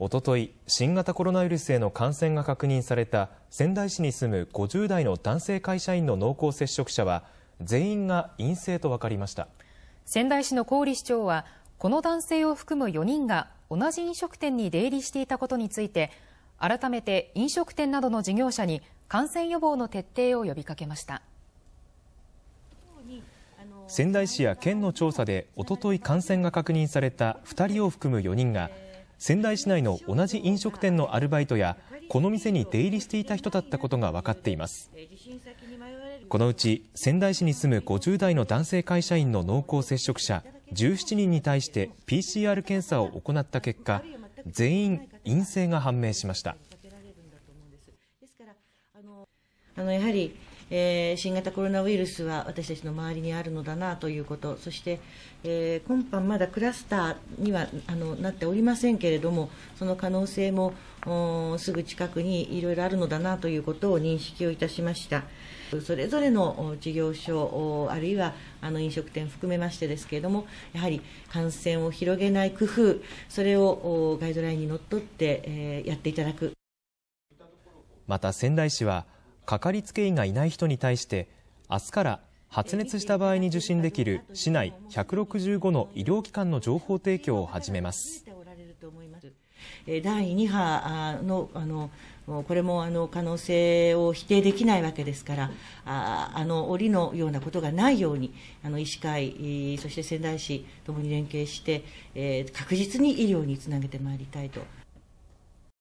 おととい新型コロナウイルスへの感染が確認された仙台市に住む50代の男性会社員の濃厚接触者は全員が陰性と分かりました。仙台市の郡市長はこの男性を含む4人が同じ飲食店に出入りしていたことについて改めて飲食店などの事業者に感染予防の徹底を呼びかけました。仙台市や県の調査でおととい感染が確認された2人を含む4人が仙台市内の同じ飲食店のアルバイトやこの店に出入りしていた人だったことが分かっています。このうち仙台市に住む50代の男性会社員の濃厚接触者17人に対して PCR 検査を行った結果全員陰性が判明しました。あのやはりえー、新型コロナウイルスは私たちの周りにあるのだなということ、そして、えー、今般まだクラスターにはあのなっておりませんけれども、その可能性もすぐ近くにいろいろあるのだなということを認識をいたしました。それぞれの事業所、あるいはあの飲食店含めましてですけれども、やはり感染を広げない工夫、それをガイドラインにのっとって、えー、やっていただく。また仙台市はかかりつけ医がいない人に対して明日から発熱した場合に受診できる市内165の医療機関の情報提供を始めます第2波のあのこれもあの可能性を否定できないわけですから、ああの折のようなことがないように、あの医師会、そして仙台市ともに連携して、え、確実に医療につなげてまいりたいと。